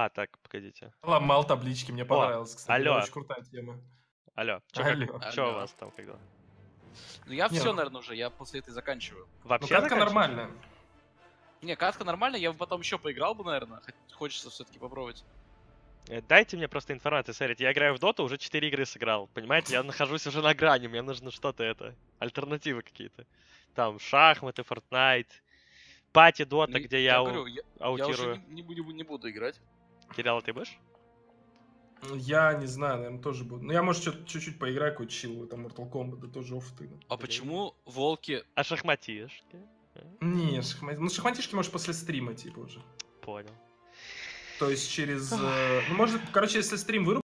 А, так, погодите. Ломал таблички, мне понравилось, кстати. алло. Очень крутая тема. Алло, чё, Алло. как- чё у вас там когда? Ну я Не, все, ну- наверное, уже, я после этой заканчиваю. Ну, Вообще катка заканчиваете? нормальная. Не, катка нормальная, я бы потом еще поиграл бы, наверное. Хочется все-таки попробовать. Э, Дайте мне просто информацию, смотрите, я играю в доту, уже 4 игры сыграл, понимаете, я нахожусь уже на грани, мне нужно что-то это, альтернативы какие-то. Там шахматы, Fortnite, пати дота, Ну, где я, ау- говорю, я, я аутирую. уже не, не буду- не буду играть. Кирилл, ты будешь? Я не знаю, наверное, тоже буду. Ну, я, может, чуть-чуть поиграю, какой чил, там, Mortal Kombat, да тоже оф ты. ну. А Блин. почему волки... А шахматишки? Не, шахмат... ну, шахматишки, может, после стрима, типа, уже. Понял. То есть через... э, Ну, может, короче, если стрим вырубить,